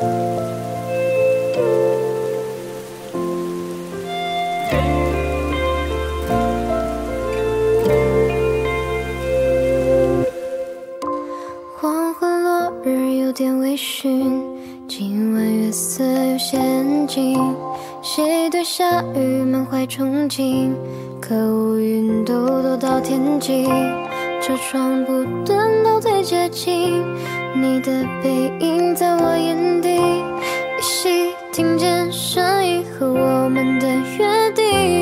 黄昏落日有点微醺，今晚月色有些静。谁对下雨满怀憧憬？可乌云都躲到天际，车窗不断都退接近。你的背影在我眼底，依稀听见声音和我们的约定，